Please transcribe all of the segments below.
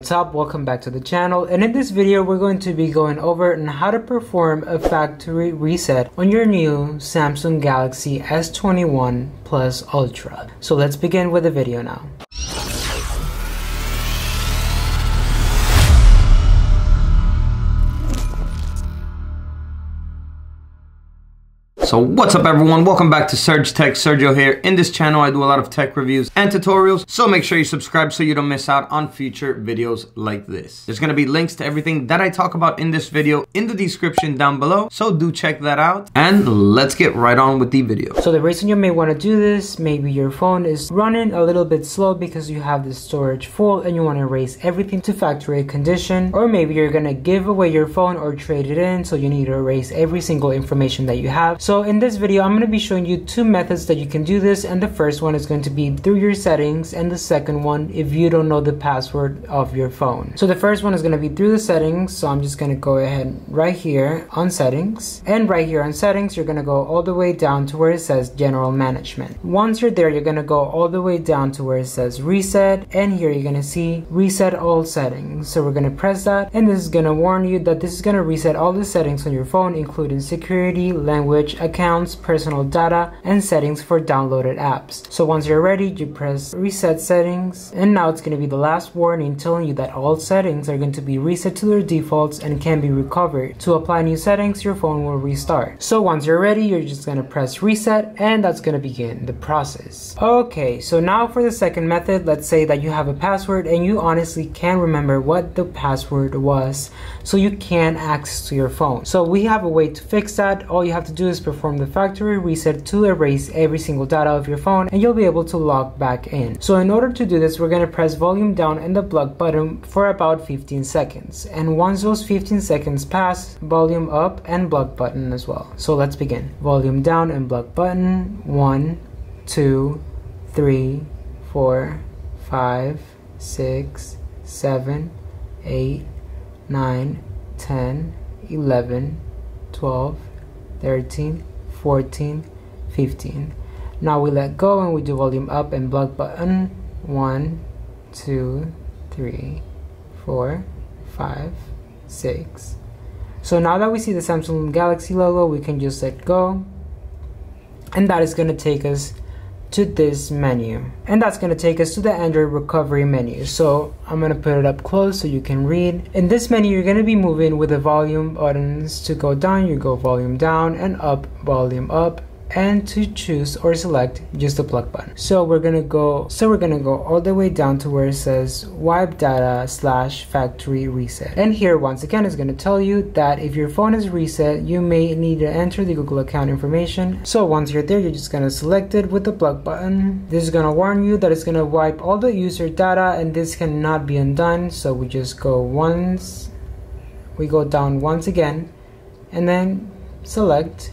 What's up welcome back to the channel and in this video we're going to be going over on how to perform a factory reset on your new Samsung Galaxy S21 Plus Ultra. So let's begin with the video now. So what's up everyone, welcome back to Serg Tech, Sergio here. In this channel I do a lot of tech reviews and tutorials, so make sure you subscribe so you don't miss out on future videos like this. There's gonna be links to everything that I talk about in this video in the description down below, so do check that out. And let's get right on with the video. So the reason you may wanna do this, maybe your phone is running a little bit slow because you have the storage full and you wanna erase everything to factory condition, or maybe you're gonna give away your phone or trade it in, so you need to erase every single information that you have. So in this video, I'm going to be showing you two methods that you can do this. And the first one is going to be through your settings. And the second one, if you don't know the password of your phone. So the first one is going to be through the settings. So I'm just going to go ahead right here on settings. And right here on settings, you're going to go all the way down to where it says general management. Once you're there, you're going to go all the way down to where it says reset. And here you're going to see reset all settings. So we're going to press that. And this is going to warn you that this is going to reset all the settings on your phone, including security, language, accounts, personal data, and settings for downloaded apps. So once you're ready, you press reset settings, and now it's going to be the last warning telling you that all settings are going to be reset to their defaults and can be recovered. To apply new settings, your phone will restart. So once you're ready, you're just going to press reset, and that's going to begin the process. Okay, so now for the second method, let's say that you have a password and you honestly can't remember what the password was, so you can't access to your phone. So we have a way to fix that. All you have to do is perform the factory reset to erase every single data of your phone and you'll be able to log back in. So in order to do this, we're going to press volume down and the block button for about 15 seconds. And once those 15 seconds pass, volume up and block button as well. So let's begin. Volume down and block button. One, two, three, four, five, six, seven, eight, nine, ten, eleven, twelve. 13, 14, 15. Now we let go and we do volume up and block button. 1, 2, 3, 4, 5, 6. So now that we see the Samsung Galaxy logo, we can just let go. And that is going to take us to this menu. And that's going to take us to the Android recovery menu. So I'm going to put it up close so you can read. In this menu you're going to be moving with the volume buttons to go down you go volume down and up volume up and to choose or select just the plug button. So we're gonna go so we're gonna go all the way down to where it says wipe data slash factory reset. And here once again it's gonna tell you that if your phone is reset you may need to enter the Google account information. So once you're there you're just gonna select it with the plug button. This is gonna warn you that it's gonna wipe all the user data and this cannot be undone. So we just go once we go down once again and then select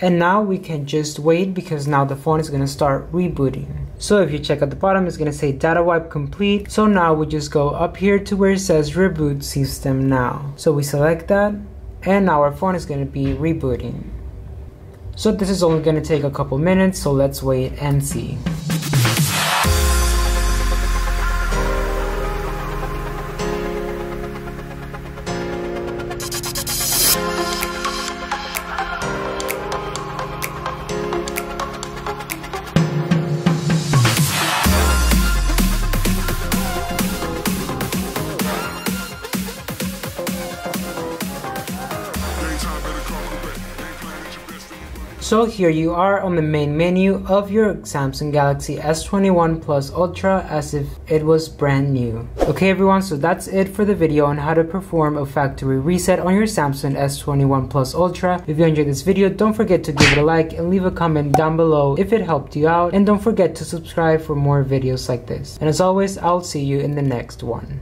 and now we can just wait because now the phone is going to start rebooting. So if you check at the bottom it's going to say data wipe complete. So now we just go up here to where it says reboot system now. So we select that and now our phone is going to be rebooting. So this is only going to take a couple minutes so let's wait and see So here you are on the main menu of your Samsung Galaxy S21 Plus Ultra as if it was brand new. Okay everyone, so that's it for the video on how to perform a factory reset on your Samsung S21 Plus Ultra. If you enjoyed this video, don't forget to give it a like and leave a comment down below if it helped you out. And don't forget to subscribe for more videos like this. And as always, I'll see you in the next one.